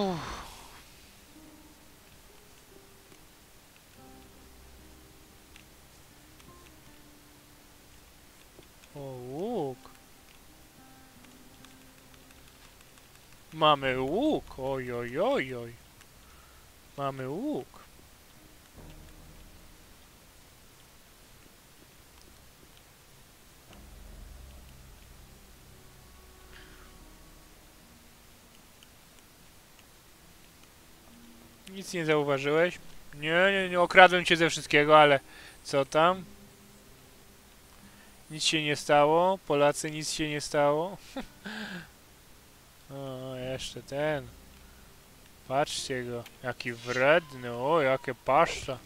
Uff. O, łuk. Mamy łuk. Oj, oj, oj, oj. Mamy łuk. Nic nie zauważyłeś? Nie, nie, nie, okradłem cię ze wszystkiego, ale co tam? Nic się nie stało, Polacy nic się nie stało. o, jeszcze ten. Patrzcie go, jaki wredny, o, jakie paszcza.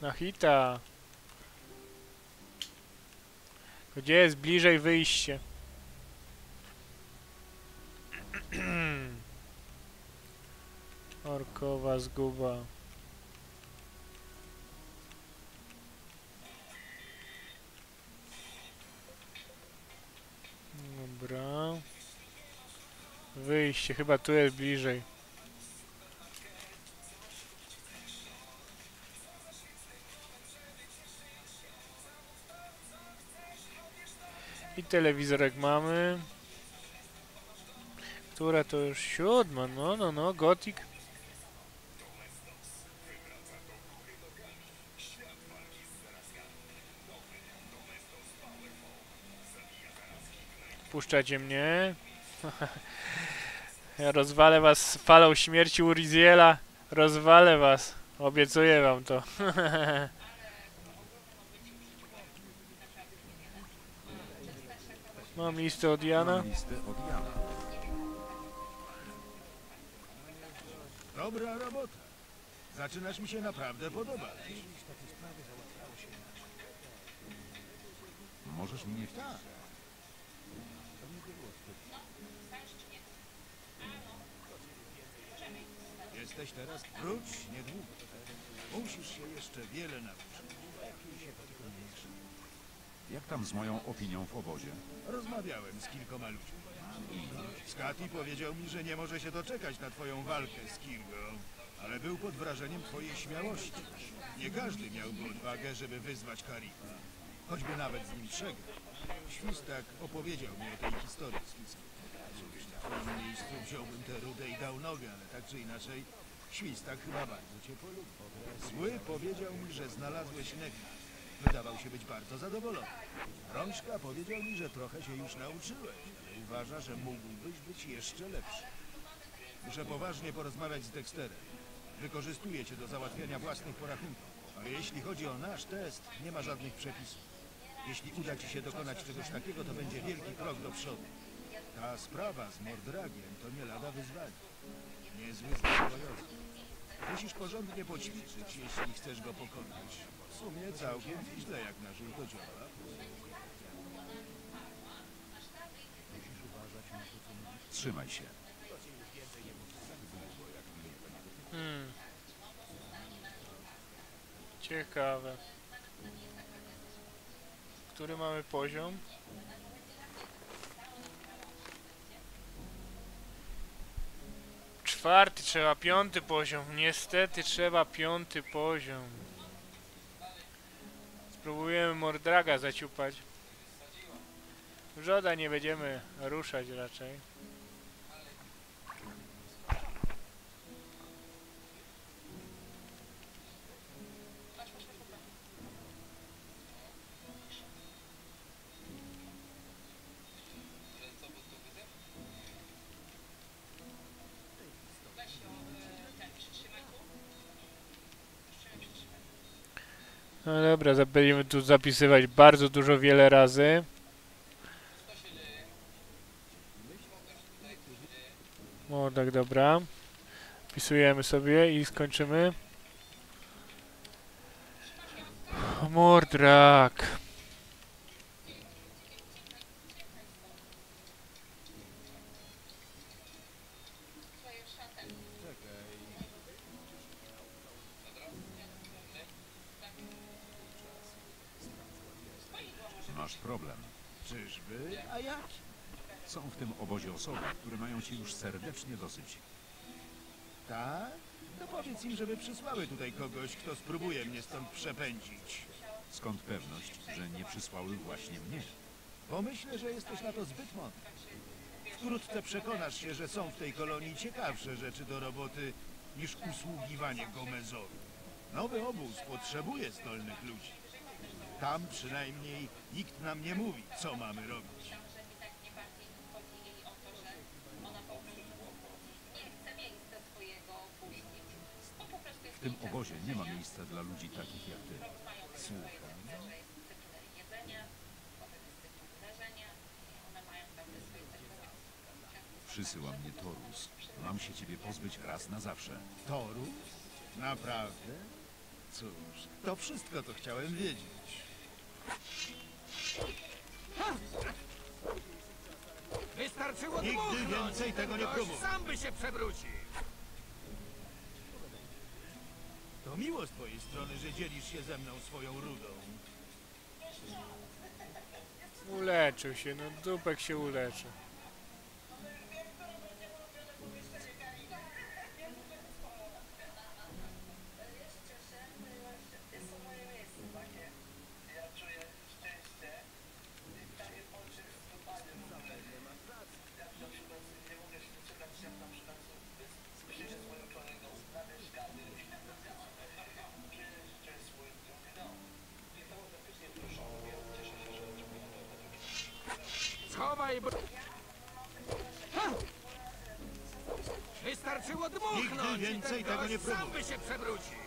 Na hita. Gdzie jest bliżej wyjście? Orkowa zguba. Dobra. Wyjście, chyba tu jest bliżej. I telewizorek mamy. Która to już siódma, no, no, no, Gothic. Puszczacie mnie. Ja rozwalę was falą śmierci Uriziela. Rozwalę was. Obiecuję wam to. Mam listę od Jana. Mam listę od Jana. Dobra robota. Zaczynasz mi się naprawdę podobać. Możesz mnie... Tak. Jesteś teraz? Wróć niedługo. Musisz się jeszcze wiele nauczyć. Jak tam z moją opinią w obozie? Rozmawiałem z kilkoma ludźmi. Scotty powiedział mi, że nie może się doczekać na twoją walkę z Kirgo, ale był pod wrażeniem twojej śmiałości. Nie każdy miałby odwagę, żeby wyzwać Karifa. Choćby nawet z nim przegrał. Świstak opowiedział mi o tej historii z Fiskiem. W twoim miejscu wziąłbym tę rudę i dał nogę, ale tak czy inaczej, Świstak chyba bardzo cię polubił. Zły powiedział mi, że znalazłeś nektar. Wydawał się być bardzo zadowolony. Rączka powiedział mi, że trochę się już nauczyłeś, ale uważa, że mógłbyś być jeszcze lepszy. Muszę poważnie porozmawiać z Dexterem. Wykorzystuję cię do załatwiania własnych porachunków. Ale jeśli chodzi o nasz test, nie ma żadnych przepisów. Jeśli uda ci się dokonać czegoś takiego, to będzie wielki krok do przodu. Ta sprawa z Mordragiem to nie lada wyzwanie. Niezły bojowy. Musisz porządnie poćwiczyć, jeśli chcesz go pokonać. W sumie całkiem źle jak na żółtodzioba. Trzymaj się. Hmm. Ciekawe. Który mamy poziom? Czwarty, trzeba piąty poziom. Niestety trzeba piąty poziom. Spróbujemy Mordraga zaciupać. Żoda nie będziemy ruszać raczej. No dobra, będziemy tu zapisywać bardzo dużo, wiele razy. O, tak, dobra. Wpisujemy sobie i skończymy. Mordrak. Problem. Czyżby? A jaki? Są w tym obozie osoby, które mają ci już serdecznie dosyć. Tak? To powiedz im, żeby przysłały tutaj kogoś, kto spróbuje mnie stąd przepędzić. Skąd pewność, że nie przysłały właśnie mnie? Bo myślę, że jesteś na to zbyt mądry. Wkrótce przekonasz się, że są w tej kolonii ciekawsze rzeczy do roboty niż usługiwanie Gomezowi. Nowy obóz potrzebuje zdolnych ludzi. Tam przynajmniej nikt nam nie mówi, co mamy robić. W tym obozie nie ma miejsca dla ludzi takich jak ty. Słucham. Przysyła mnie Torus. Mam się ciebie pozbyć raz na zawsze. Toru? Naprawdę? Cóż, to wszystko, co chciałem wiedzieć. Wystarczyło Nigdy dmuchnąć więcej tego nie gość próbuj. sam by się przewrócił. To miło z twojej strony, że dzielisz się ze mną swoją rudą. Uleczył się, no dupek się uleczył. Wystarczyło dmuchnąć Nigdy więcej i ten tego nie gość sam próbuj. by się przewrócił.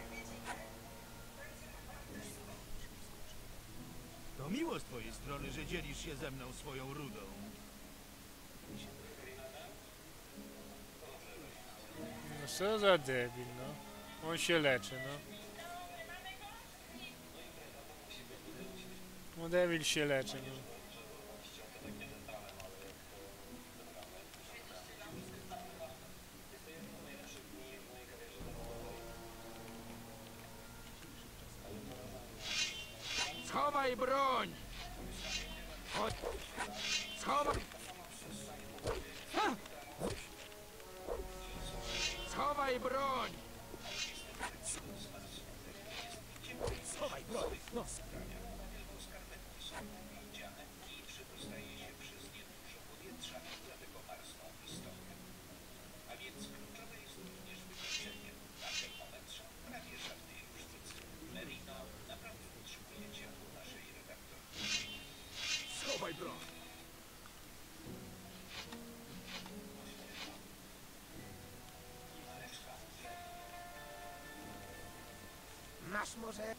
To miło z twojej strony, że dzielisz się ze mną swoją rudą. No co za debil, no. On się leczy, no. No debil się leczy, no. Broń. Masz może...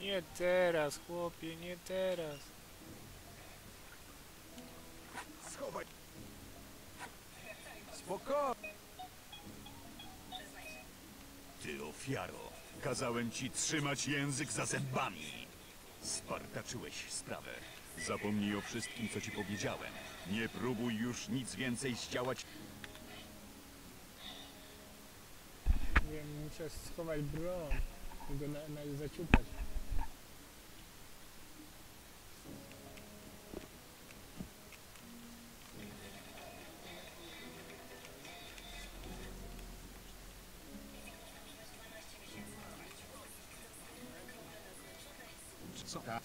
Nie teraz, chłopie, nie teraz. Schowaj. Spokojnie. Ty ofiaro, kazałem ci trzymać język za zębami. Spartaczyłeś sprawę. Zapomnij o wszystkim, co ci powiedziałem. Nie próbuj już nic więcej zdziałać. Wiem, muszę schować broń i go na, na, zaciupać. Co? Tak.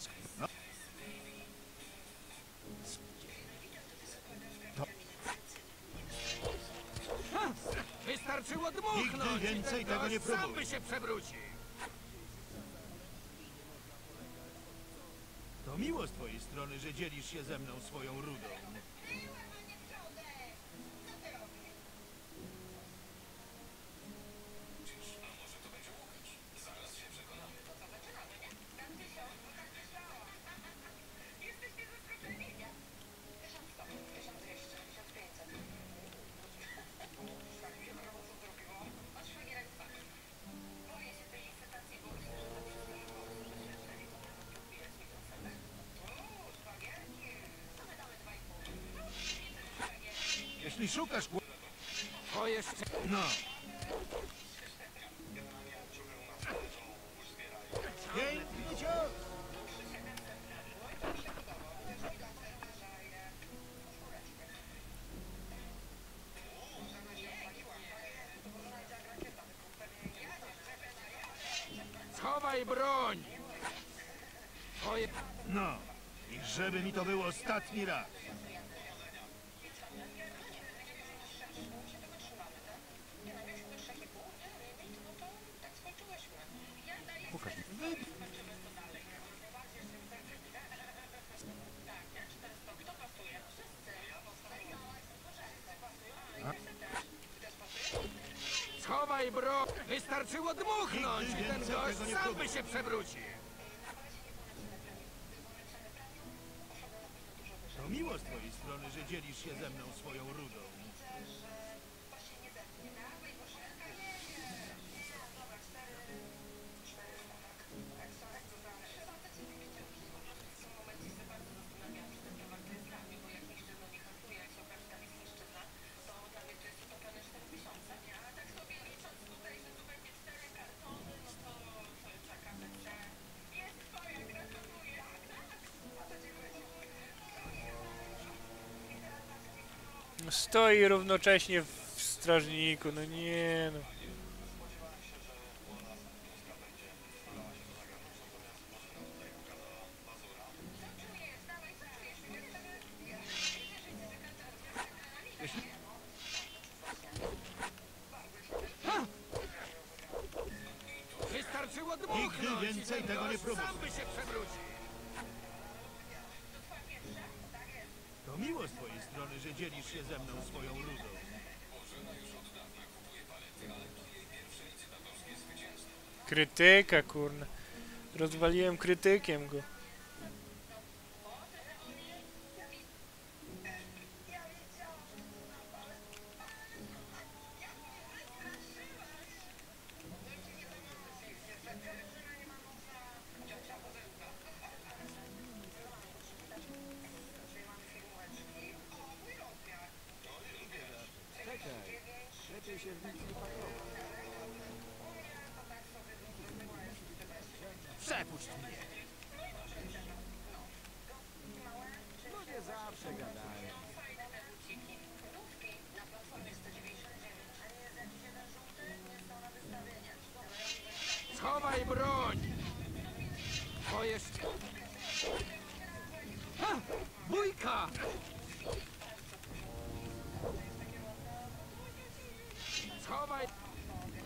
Więcej tego nie gość sam próbuj. by się przewrócił. To miło z twojej strony, że dzielisz się ze mną swoją rudą. Jeśli szukasz... To jest... No. Piękny cios! Schowaj broń! Twoje... No, i żeby mi to był ostatni raz. Wystarczyło dmuchnąć i ten gość sam by się przewrócił! To miło z twojej strony, że dzielisz się ze mną swoją rudą. Stoi równocześnie w strażniku, no nie no. I więcej tego nie próbuj. sam by się przewrócił! To miło z twojej strony, że dzielisz się ze mną swoją rudą. Krytyka, kurna. Rozwaliłem krytykiem go. Przepuść mnie!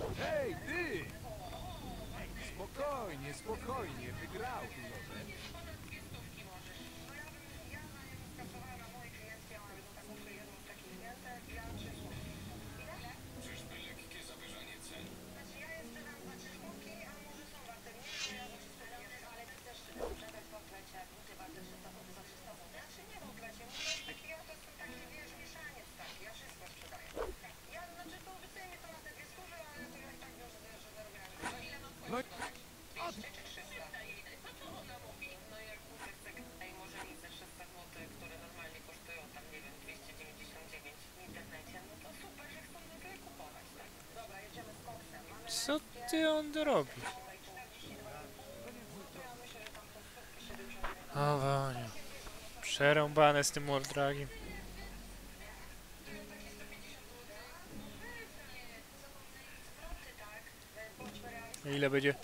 Hej, ty! Spokojnie, spokojnie, wygrał może. Co ty on robi? O Wania. Przerąbane z tym Mordragiem. Ile będzie?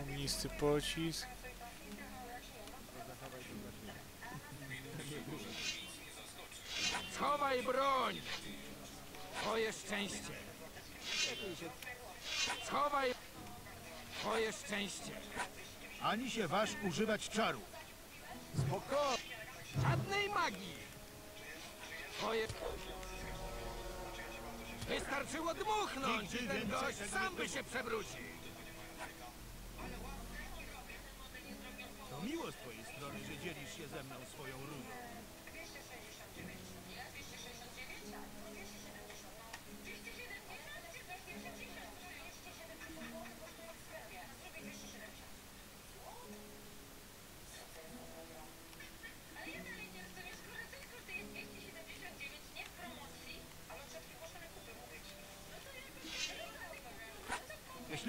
Ognisty pocisk. Schowaj broń! Twoje szczęście! Schowaj... Twoje szczęście! Ani się waż używać czarów. Spokojnie! Żadnej magii! Twoje... Wystarczyło dmuchnąć i ten gość sam by się przewrócił! To miło z twojej strony, że dzielisz się ze mną swoją rudą.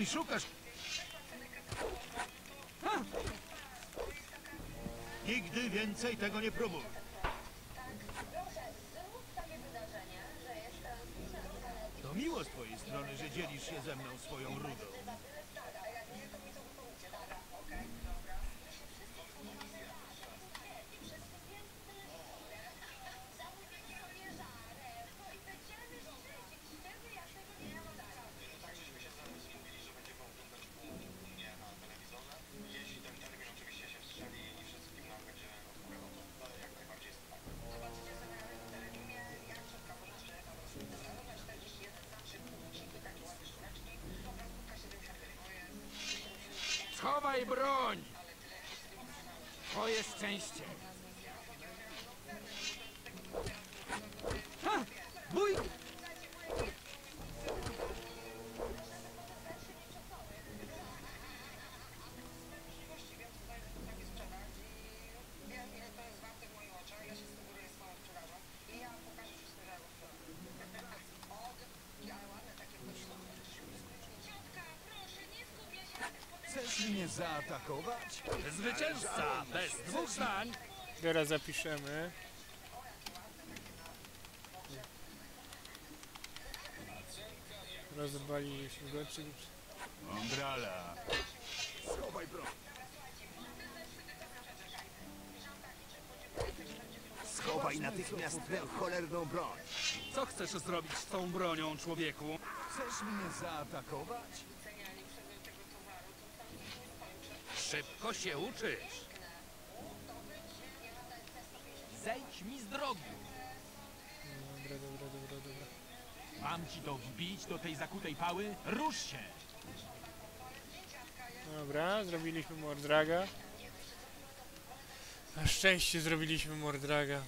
Jeśli szukasz... Nigdy więcej tego nie próbuj. To miło z twojej strony, że dzielisz się ze mną swoją rudą. Broń! Twoje szczęście! Mnie zaatakować? Zwycięzca! Bez dwóch zdań! Teraz zapiszemy. Rozwaliliśmy go, czyli... Mondrala. Schowaj broń. Schowaj natychmiast tę cholerną broń. Co chcesz zrobić z tą bronią, człowieku? Chcesz mnie zaatakować? Szybko się uczysz! Zejdź mi z drogi! Dobra, dobra, dobra, dobra. Mam ci to wbić do tej zakutej pały? Rusz się! Dobra, zrobiliśmy Mordraga. Na szczęście zrobiliśmy Mordraga.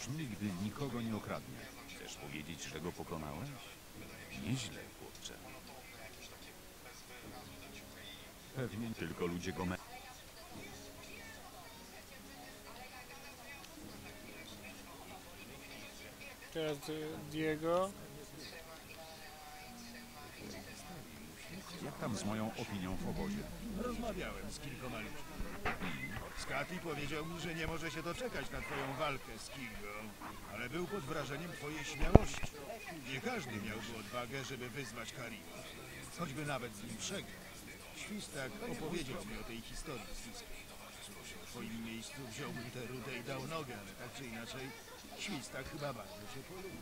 Już nigdy nikogo nie okradnie. Chcesz powiedzieć, że go pokonałeś? Nieźle, chłopcze. Pewnie tylko ludzie go me... Teraz y, Diego. Jak tam z moją opinią w obozie? Rozmawiałem z kilkoma ludźmi. Skati powiedział mi, że nie może się doczekać na twoją walkę z Kingą, ale był pod wrażeniem twojej śmiałości. Nie każdy miałby odwagę, żeby wyzwać Karima, choćby nawet z nim przegrał. Świstak opowiedział mi o tej historii z. W twoim miejscu wziąłbym tę rudę i dał nogę, ale tak czy inaczej, Świstak chyba bardzo cię polubi.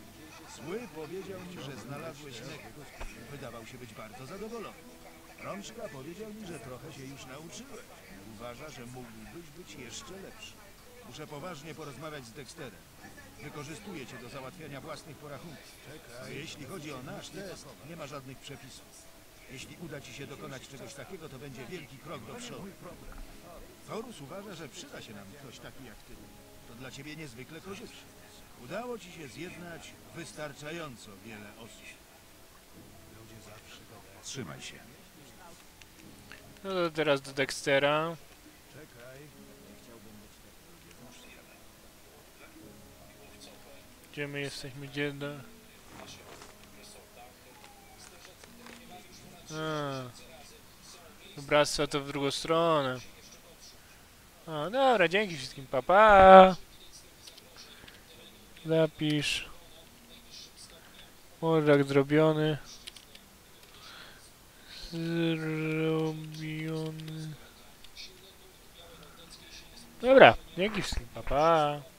Zły powiedział mi, że znalazłeś Nekę. Wydawał się być bardzo zadowolony. Rączka powiedział mi, że trochę się już nauczyłeś. Uważa, że mógłbyś być jeszcze lepszy. Muszę poważnie porozmawiać z Dexterem. Wykorzystuję cię do załatwiania własnych porachunków. A jeśli chodzi o nasz test, nie ma żadnych przepisów. Jeśli uda ci się dokonać czegoś takiego, to będzie wielki krok do przodu. Horus uważa, że przyda się nam ktoś taki jak ty. To dla ciebie niezwykle korzystne. Udało ci się zjednać wystarczająco wiele osób. Trzymaj się. No to teraz do Dextera. Czekaj. Gdzie my jesteśmy? Gdzie do... A. Bractwa to w drugą stronę. A, dobra, dzięki wszystkim, papa. Pa. Zapisz. Mordak zrobiony. Zrobiony. Dobra, dzięki wszystkim, papa. Pa.